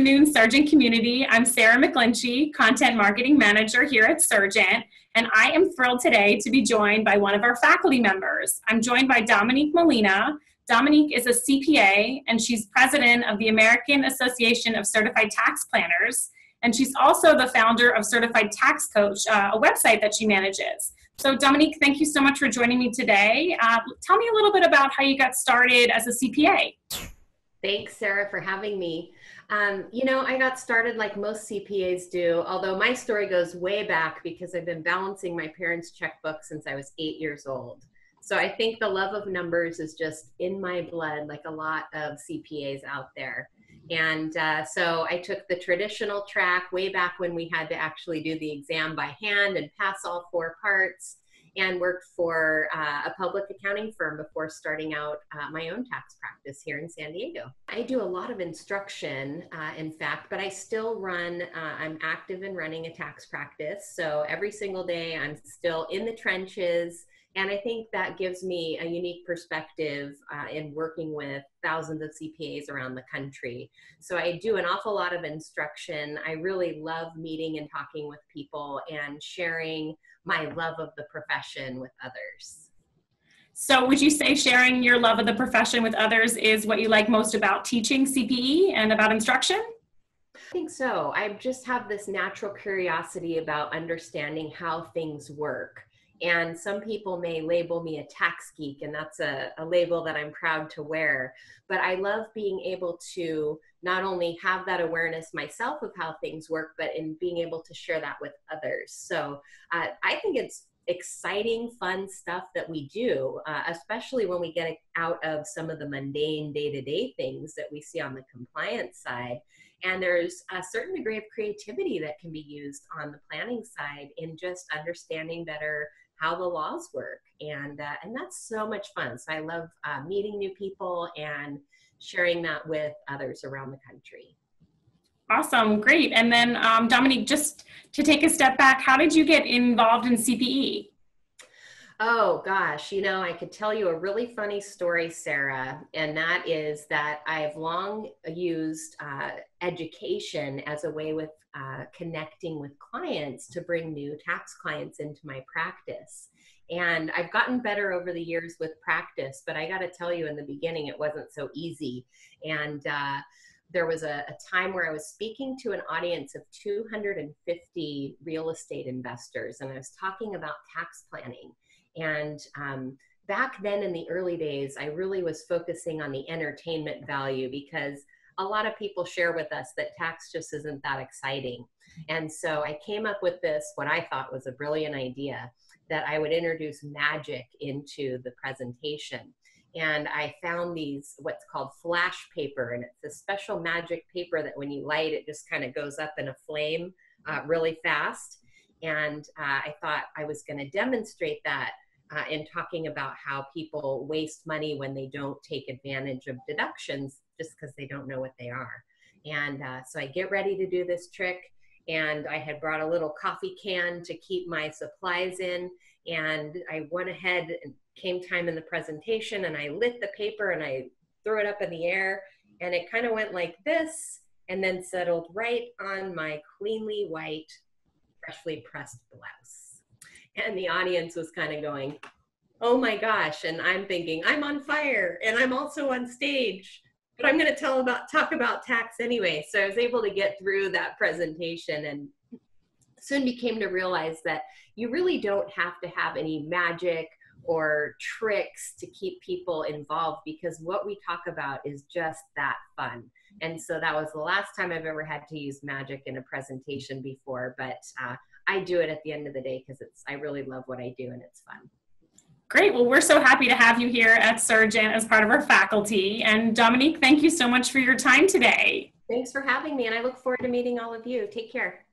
afternoon, Surgent community. I'm Sarah McGlinchey, Content Marketing Manager here at Surgent, and I am thrilled today to be joined by one of our faculty members. I'm joined by Dominique Molina. Dominique is a CPA, and she's president of the American Association of Certified Tax Planners, and she's also the founder of Certified Tax Coach, uh, a website that she manages. So, Dominique, thank you so much for joining me today. Uh, tell me a little bit about how you got started as a CPA. Thanks, Sarah, for having me. Um, you know, I got started like most CPAs do, although my story goes way back because I've been balancing my parents' checkbook since I was eight years old. So I think the love of numbers is just in my blood, like a lot of CPAs out there. And uh, so I took the traditional track way back when we had to actually do the exam by hand and pass all four parts and worked for uh, a public accounting firm before starting out uh, my own tax practice here in San Diego. I do a lot of instruction, uh, in fact, but I still run, uh, I'm active in running a tax practice. So every single day I'm still in the trenches. And I think that gives me a unique perspective uh, in working with thousands of CPAs around the country. So I do an awful lot of instruction. I really love meeting and talking with people and sharing my love of the profession with others. So, would you say sharing your love of the profession with others is what you like most about teaching CPE and about instruction? I think so. I just have this natural curiosity about understanding how things work. And some people may label me a tax geek, and that's a, a, label that I'm proud to wear. But I love being able to not only have that awareness myself of how things work, but in being able to share that with others. So uh, I think it's exciting, fun stuff that we do, uh, especially when we get out of some of the mundane day to day things that we see on the compliance side. And there's a certain degree of creativity that can be used on the planning side in just understanding better how the laws work and uh, and that's so much fun. So i love uh, meeting new people and sharing that with others around the country. Awesome great. And then um, dominique just to take a step back how did you get involved in cpe Oh gosh, you know, I could tell you a really funny story, Sarah, and that is that I've long used uh, education as a way with uh, connecting with clients to bring new tax clients into my practice. And I've gotten better over the years with practice, but I got to tell you, in the beginning, it wasn't so easy. And uh, there was a, a, time where I was speaking to an audience of 250 real estate investors, and I was talking about tax planning. And um, back then in the early days, I really was focusing on the entertainment value because a lot of people share with us that tax just isn't that exciting. And so I came up with this, what I thought was a brilliant idea, that I would introduce magic into the presentation. And I found these, what's called flash paper, and it's a special magic paper that when you light, it just kind of goes up in a flame uh, really fast. And uh, I thought I was going to demonstrate that uh, in talking about how people waste money when they don't take advantage of deductions just because they don't know what they are. And uh, so I get ready to do this trick, and I had brought a little coffee can to keep my supplies in. And I went ahead and came time in the presentation, and I lit the paper and I threw it up in the air, and it kind of went like this, and then settled right on my cleanly white freshly pressed blouse. And the audience was kind of going, oh my gosh. And I'm thinking, I'm on fire and I'm also on stage, but I'm going to tell about, talk about tax anyway. So I was able to get through that presentation and soon became to realize that you really don't have to have any magic or tricks to keep people involved because what we talk about is just that fun. And so that was the last time I've ever had to use magic in a presentation before, but uh, I do it at the end of the day because it's I really love what I do and it's fun. Great. Well, we're so happy to have you here at Surgent as part of our faculty. And Dominique, thank you so much for your time today. Thanks for having me, and I look forward to meeting all of you. Take care.